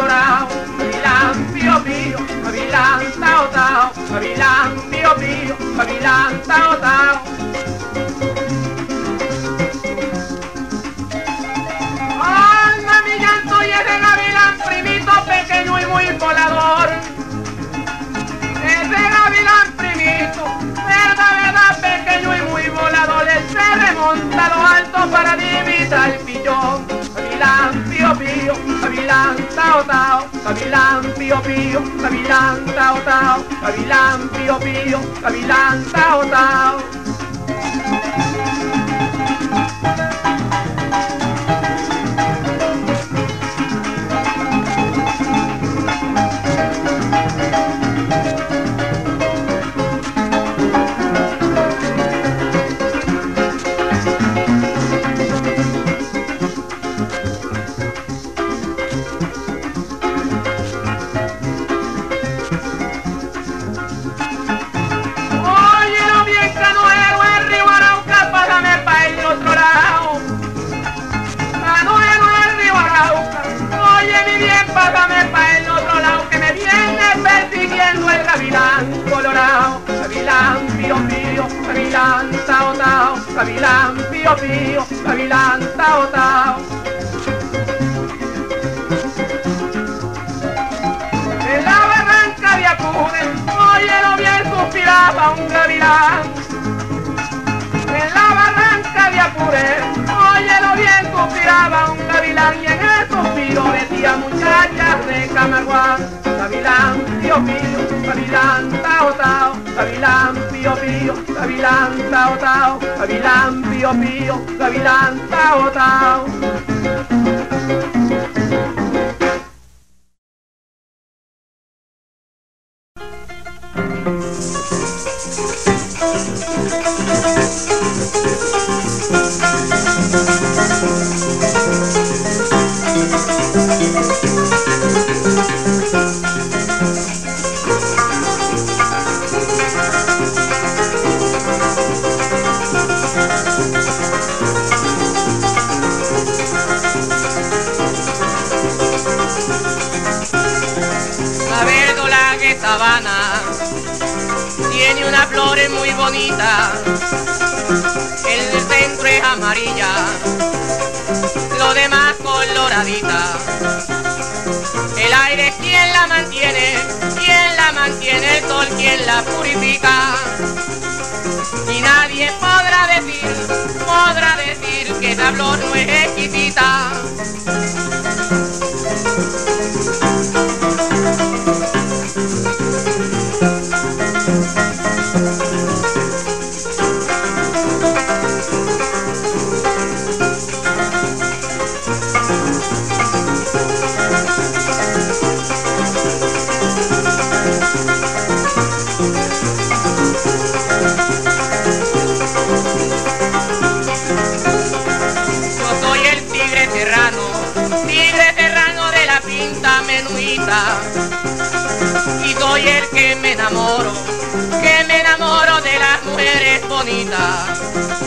dorado, gavilán pío pío, gavilán tao tao, gavilán pío pío, gavilán tao tao. Alma mi llanto y es de gavilán primito pequeño y muy volador. Es de gavilán primito, verdad, verdad, pequeño y muy volador. Él se remonta a lo alto para divitar el pillón, gavilán pío pío. tao tao, gavilán pío pío, gavilán tao tao, gavilán pío pío, gavilán tao tao. gavilán gavilán pío pío, gavilán tao. En la barranca de Acude, oyeron bien suspiraba un gavilán. En la barranca de Acude, oyeron bien suspiraba un gavilán y en el suspiro decía muchachas de Camarguán gavilán, pío pío, gavilán, tao tao, gavilán, pío pío, gavilán, tao tao, gavilán, pío pío, gavilán, tao tao. purifica. Y nadie podrá decir, podrá decir que el no es exquisita. bonita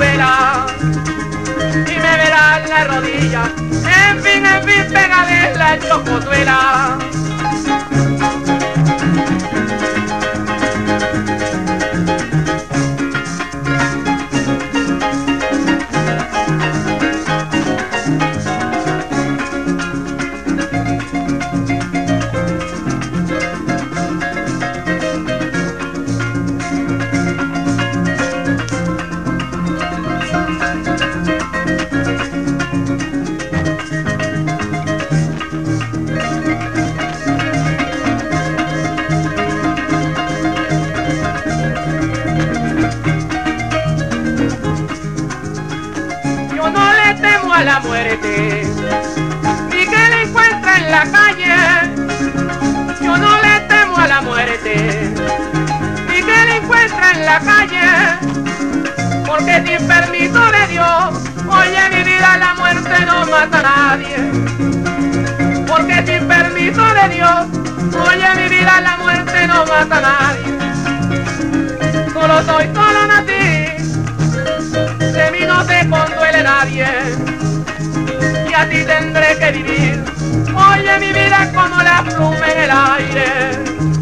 y me verás la rodilla, en fin, en fin, pegaré la chocotuela. soy solo nací, de mí no te conduele nadie, y a ti tendré que vivir, oye mi vida como la pluma en el aire.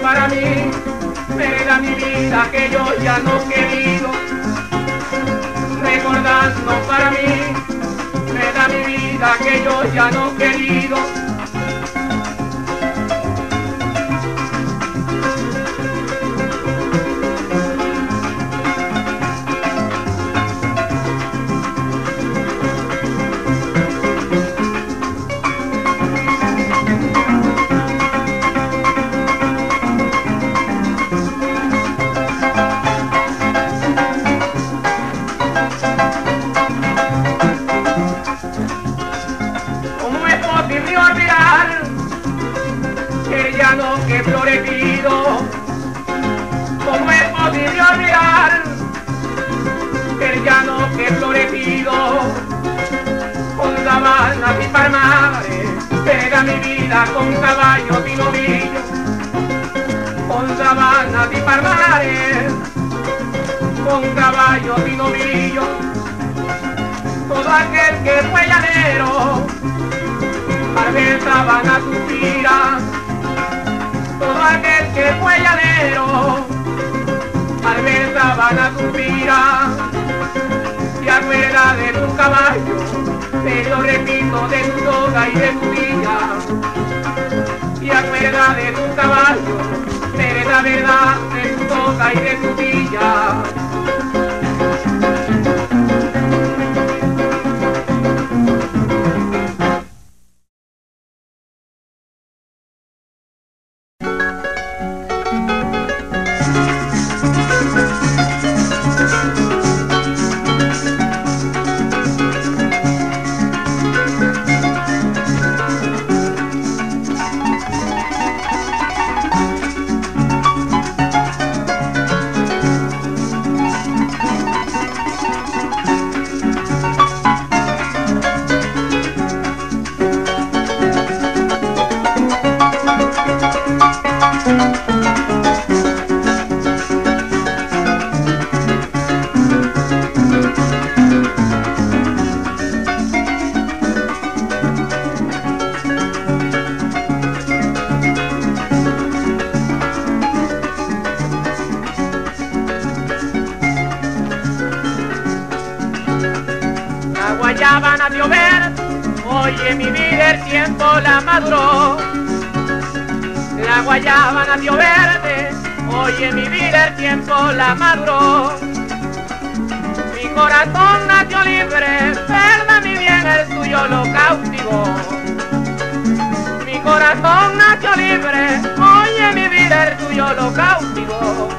para mí, era mi vida que yo ya no he querido. Recordando para mí, era mi vida que yo ya no he querido. Bosque florecido, con sabanas y palmares, pega mi vida con caballos y novillos, con sabanas y palmares, con caballos y novillos, todo aquel que fue llanero, al ver sabana suspira, todo aquel que fue llanero, al ver sabana suspira, se acuerda de tu caballo, te lo repito de tu toga y de tu villa, se acuerda de tu caballo, de la verdad de tu toga y de tu villa. La guayaba nació verde, oye mi vida el tiempo la maduró. La guayaba nació verde, oye mi vida el tiempo la maduró. Mi corazón nació libre, perda mi bien, el tuyo lo cautivó. Mi corazón nació libre, oye mi vida el tuyo lo cautivó.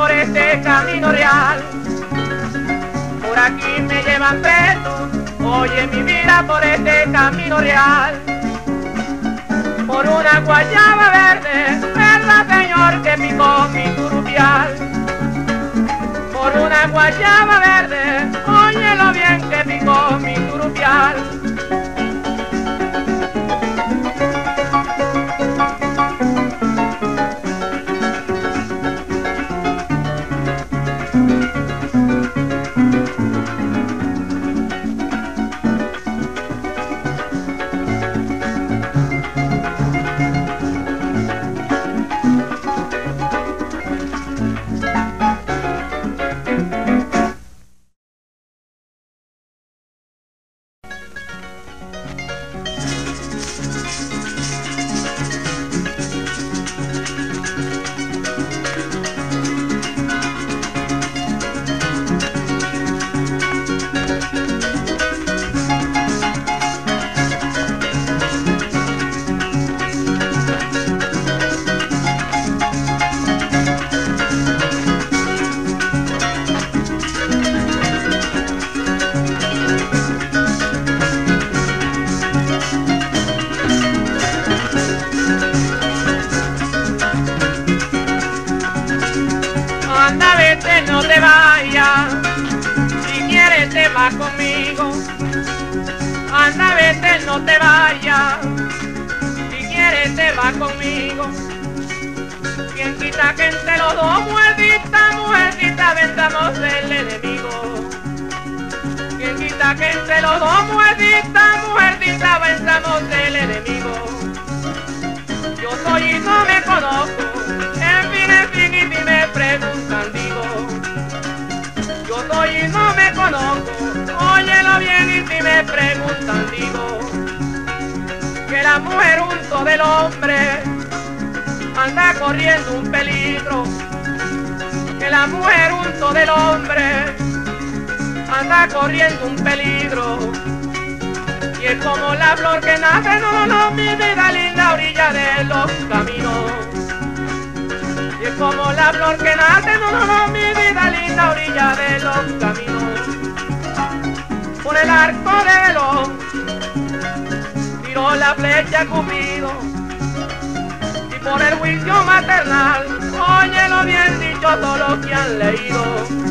Por este camino real. Por aquí me llevan preso, oye mi vida por este camino real. Por una guayaba verde, verdad señor que picó mi turbial. Por una guayaba verde, óyelo bien que picó mi turbial. Quien quita que entre los dos, muertita, muertita, vendamos el enemigo. Quien quita que entre los dos mujercita, mujercita pensamos el enemigo. Yo soy y no me conozco, en fin, en fin, y si me preguntan digo. Yo soy y no me conozco, óyelo bien y si me preguntan digo. Que la mujer junto del hombre anda corriendo un peligro. Que la mujer junto del hombre anda corriendo un peligro. Y es como la flor que nace, no, no, mi vida linda, orilla de los caminos. Y es como la flor que nace, no, no, no, mi vida linda, orilla de los caminos. Por el arco de velo, tiró la flecha Cupido. Por el juicio maternal, óyelo bien dicho todos los que han leído.